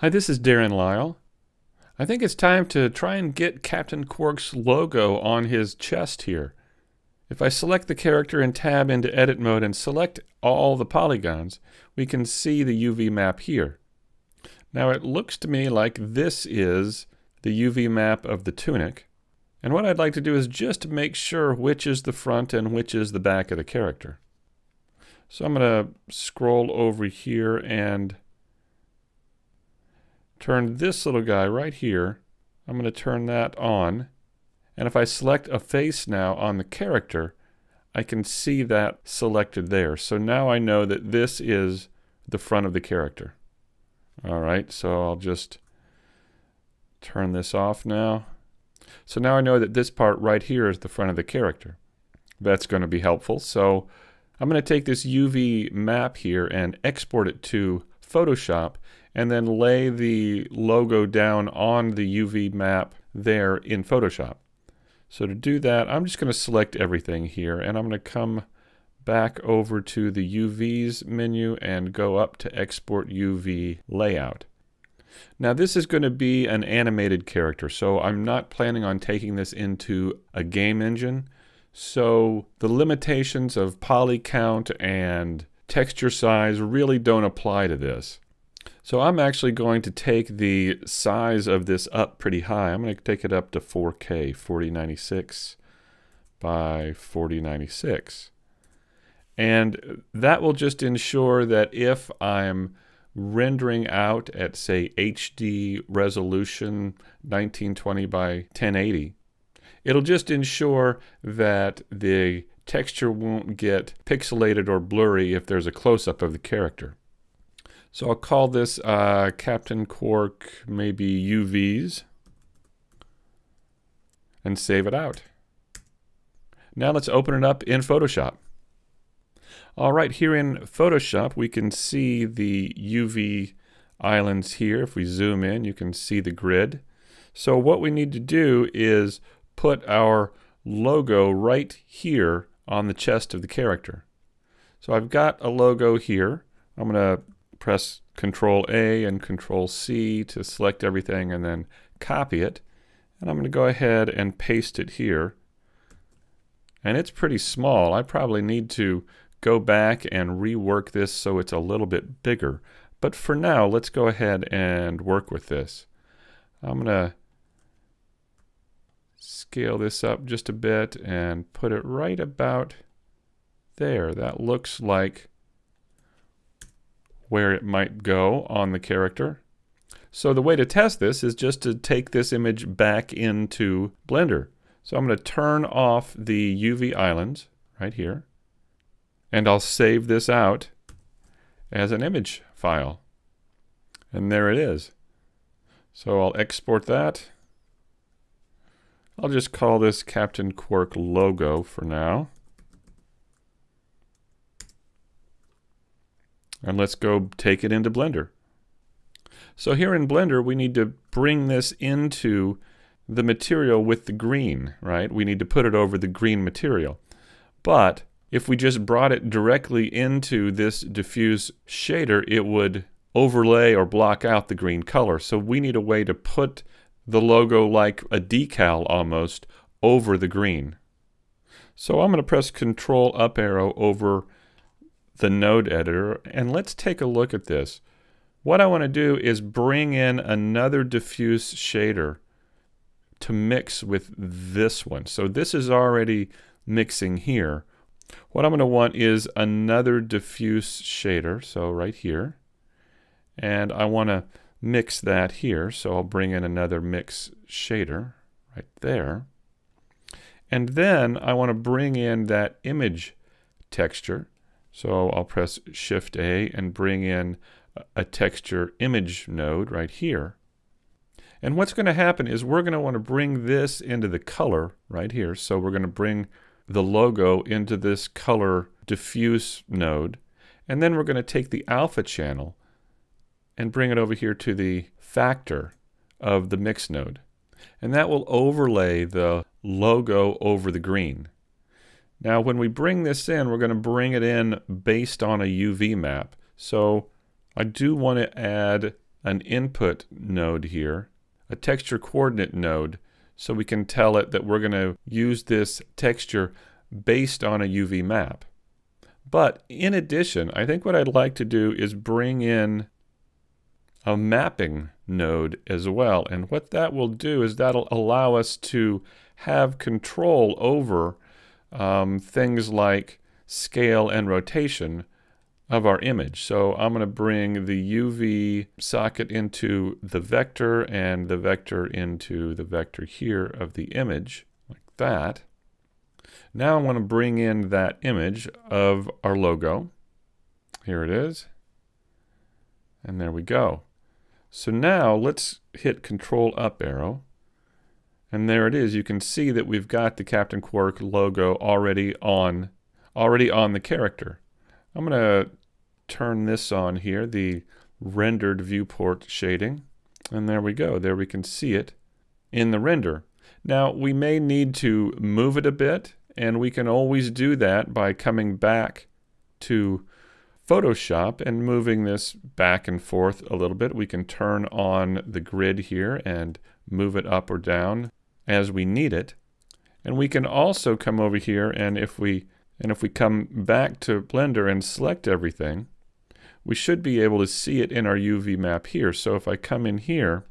Hi, this is Darrin Lile. I think it's time to try and get Captain Qwark's logo on his chest here. If I select the character and tab into edit mode and select all the polygons, we can see the UV map here. Now it looks to me like this is the UV map of the tunic. And what I'd like to do is just make sure which is the front and which is the back of the character. So I'm going to scroll over here and turn this little guy right here. I'm going to turn that on. And if I select a face now on the character, I can see that selected there. So now I know that this is the front of the character. All right, so I'll just turn this off now. So now I know that this part right here is the front of the character. That's going to be helpful. So I'm going to take this UV map here and export it to Photoshop and then lay the logo down on the UV map there in Photoshop. So to do that, I'm just going to select everything here and I'm going to come back over to the UVs menu and go up to Export UV Layout. Now this is going to be an animated character, so I'm not planning on taking this into a game engine. So the limitations of poly count and texture size really don't apply to this. So I'm actually going to take the size of this up pretty high. I'm going to take it up to 4K, 4096 by 4096. And that will just ensure that if I'm rendering out at say HD resolution 1920 by 1080, it'll just ensure that the texture won't get pixelated or blurry if there's a close-up of the character. So I'll call this uh, Captain Qwark maybe UVs and save it out. Now let's open it up in Photoshop. All right, here in Photoshop, we can see the UV islands here. If we zoom in, you can see the grid. So what we need to do is put our logo right here on the chest of the character. So I've got a logo here. I'm going to press Control A and Control C to select everything and then copy it. And I'm going to go ahead and paste it here. And it's pretty small. I probably need to go back and rework this so it's a little bit bigger. But for now, let's go ahead and work with this. I'm going to scale this up just a bit and put it right about there. That looks like where it might go on the character. So the way to test this is just to take this image back into Blender. So I'm going to turn off the UV islands right here. And I'll save this out as an image file. And there it is. So I'll export that. I'll just call this Captain Qwark logo for now. And let's go take it into Blender. So here in Blender, we need to bring this into the material with the green, right? We need to put it over the green material. But if we just brought it directly into this diffuse shader, it would overlay or block out the green color. So we need a way to put the logo like a decal almost over the green. So I'm going to press Control up arrow over the node editor and let's take a look at this. What I want to do is bring in another diffuse shader to mix with this one. So this is already mixing here. What I'm going to want is another diffuse shader, so right here. And I want to mix that here, so I'll bring in another mix shader right there. And then I want to bring in that image texture. So I'll press Shift A and bring in a texture image node right here. And what's going to happen is we're going to want to bring this into the color right here. So we're going to bring the logo into this color diffuse node. And then we're going to take the alpha channel and bring it over here to the factor of the mix node. And that will overlay the logo over the green. Now when we bring this in, we're going to bring it in based on a UV map. So I do want to add an input node here, a texture coordinate node, so we can tell it that we're going to use this texture based on a UV map. But in addition, I think what I'd like to do is bring in a mapping node as well. And what that will do is that'll allow us to have control over um, things like scale and rotation of our image. So I'm going to bring the UV socket into the vector and the vector into the vector here of the image, like that. Now I want to bring in that image of our logo. Here it is. And there we go. So now let's hit Control Up arrow. And there it is. You can see that we've got the Captain Qwark logo already on, already on the character. I'm going to turn this on here, the rendered viewport shading. And there we go. There we can see it in the render. Now we may need to move it a bit and we can always do that by coming back to Photoshop and moving this back and forth a little bit. We can turn on the grid here and move it up or down as we need it. And we can also come over here and if we and if we come back to Blender and select everything, we should be able to see it in our UV map here. So if I come in here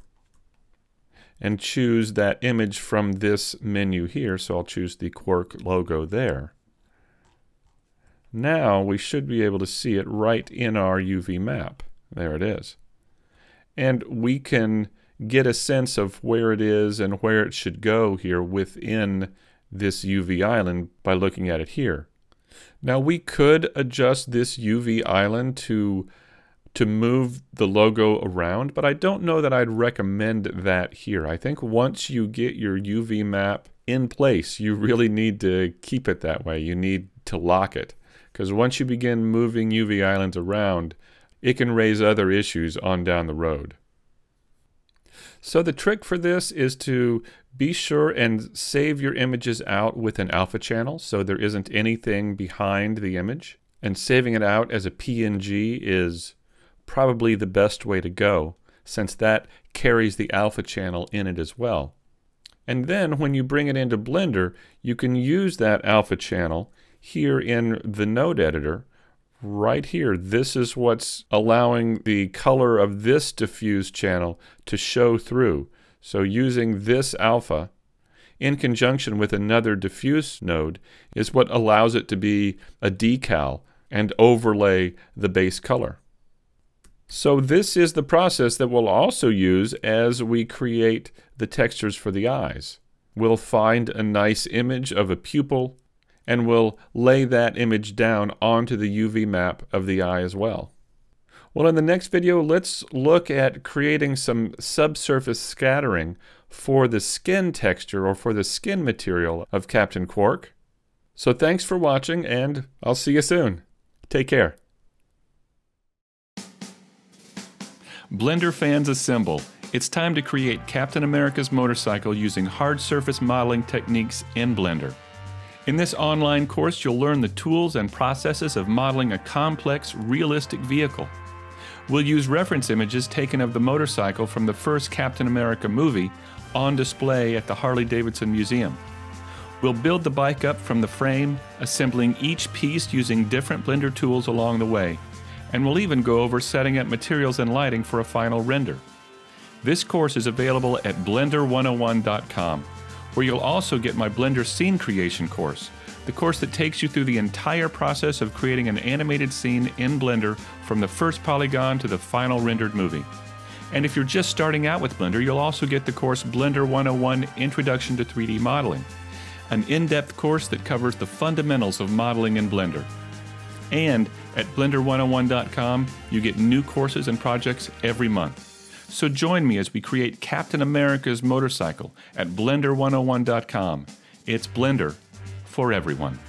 and choose that image from this menu here, so I'll choose the Qwark logo there. Now we should be able to see it right in our UV map. There it is. And we can get a sense of where it is and where it should go here within this UV island by looking at it here. Now we could adjust this UV island to to move the logo around, but I don't know that I'd recommend that here. I think once you get your UV map in place, you really need to keep it that way. You need to lock it. Because once you begin moving UV islands around, it can raise other issues on down the road. So the trick for this is to be sure and save your images out with an alpha channel so there isn't anything behind the image. And saving it out as a PNG is probably the best way to go since that carries the alpha channel in it as well. And then when you bring it into Blender, you can use that alpha channel here in the node editor right here. This is what's allowing the color of this diffuse channel to show through. So using this alpha in conjunction with another diffuse node is what allows it to be a decal and overlay the base color. So this is the process that we'll also use as we create the textures for the eyes. We'll find a nice image of a pupil and we'll lay that image down onto the UV map of the eye as well. Well, in the next video, let's look at creating some subsurface scattering for the skin texture or for the skin material of Captain Qwark. So thanks for watching, and I'll see you soon. Take care. Blender fans assemble. It's time to create Captain America's motorcycle using hard surface modeling techniques in Blender. In this online course, you'll learn the tools and processes of modeling a complex, realistic vehicle. We'll use reference images taken of the motorcycle from the first Captain America movie on display at the Harley Davidson Museum. We'll build the bike up from the frame, assembling each piece using different Blender tools along the way and we'll even go over setting up materials and lighting for a final render. This course is available at blender101.com, where you'll also get my Blender Scene Creation course, the course that takes you through the entire process of creating an animated scene in Blender from the first polygon to the final rendered movie. And if you're just starting out with Blender, you'll also get the course Blender 101 Introduction to 3D Modeling, an in depth course that covers the fundamentals of modeling in Blender. And at Blender101.com, you get new courses and projects every month. So join me as we create Captain America's motorcycle at Blender101.com. It's Blender for everyone.